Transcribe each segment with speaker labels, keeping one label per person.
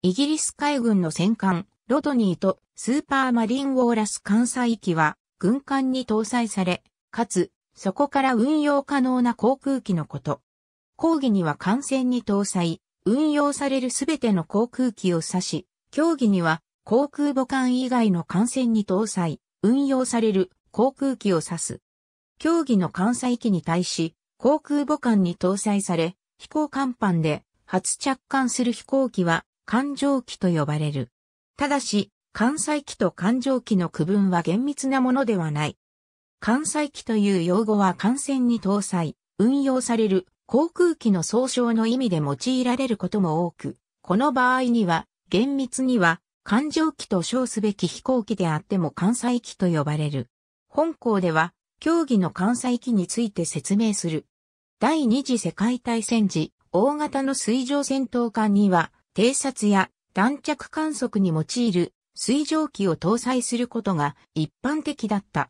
Speaker 1: イギリス海軍の戦艦、ロドニーとスーパーマリンウォーラス艦載機は軍艦に搭載され、かつ、そこから運用可能な航空機のこと。講義には艦船に搭載、運用されるすべての航空機を指し、競技には航空母艦以外の艦船に搭載、運用される航空機を指す。競技の艦載機に対し、航空母艦に搭載され、飛行甲板で初着艦する飛行機は艦上機と呼ばれる。ただし、艦載機と艦上機の区分は厳密なものではない。艦載機という用語は艦船に搭載、運用される航空機の総称の意味で用いられることも多く、この場合には、厳密には、艦上機と称すべき飛行機であっても艦載機と呼ばれる。本校では、競技の艦載機について説明する。第二次世界大戦時、大型の水上戦闘艦には、偵察や弾着観測に用いる水蒸気を搭載することが一般的だった。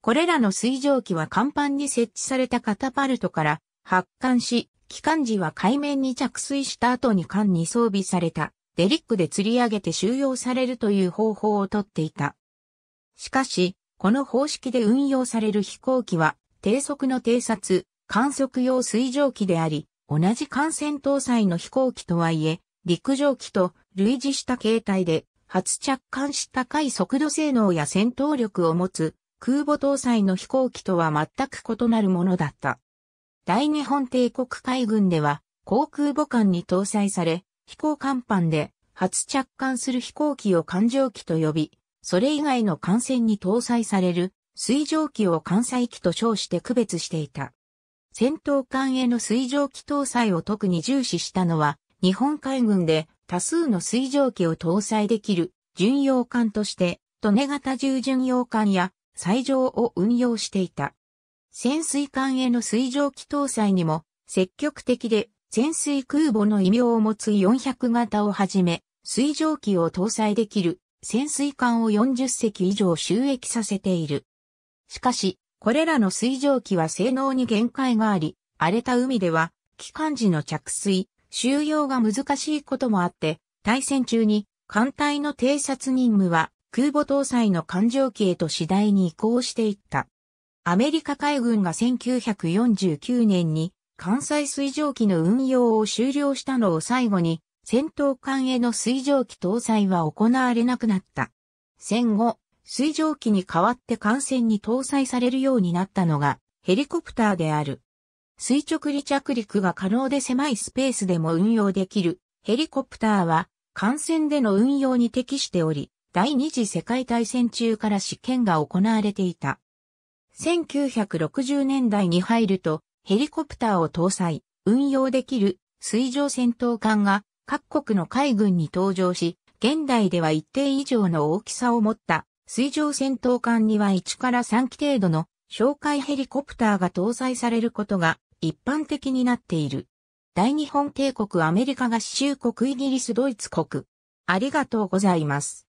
Speaker 1: これらの水蒸気は甲板に設置されたカタパルトから発艦し、機関時は海面に着水した後に艦に装備されたデリックで釣り上げて収容されるという方法をとっていた。しかし、この方式で運用される飛行機は低速の偵察、観測用水蒸気であり、同じ艦船搭載の飛行機とはいえ、陸上機と類似した形態で、初着艦し高い速度性能や戦闘力を持つ空母搭載の飛行機とは全く異なるものだった。大日本帝国海軍では航空母艦に搭載され、飛行甲板で初着艦する飛行機を艦上機と呼び、それ以外の艦船に搭載される水上機を艦載機と称して区別していた。戦闘艦への水蒸気搭載を特に重視したのは、日本海軍で多数の水蒸気を搭載できる巡洋艦として、利根型重巡洋艦や最上を運用していた。潜水艦への水蒸気搭載にも積極的で潜水空母の異名を持つ400型をはじめ、水蒸気を搭載できる潜水艦を40隻以上収益させている。しかし、これらの水蒸気は性能に限界があり、荒れた海では、機関時の着水、収容が難しいこともあって、対戦中に艦隊の偵察任務は空母搭載の艦上機へと次第に移行していった。アメリカ海軍が1949年に艦載水蒸気の運用を終了したのを最後に戦闘艦への水蒸気搭載は行われなくなった。戦後、水蒸気に代わって艦船に搭載されるようになったのがヘリコプターである。垂直離着陸が可能で狭いスペースでも運用できる。ヘリコプターは艦船での運用に適しており、第二次世界大戦中から試験が行われていた。1960年代に入るとヘリコプターを搭載、運用できる。水上戦闘艦が各国の海軍に登場し、現代では一定以上の大きさを持った。水上戦闘艦には1から3機程度の哨戒ヘリコプターが搭載されることが一般的になっている。大日本帝国アメリカ合衆国イギリスドイツ国。ありがとうございます。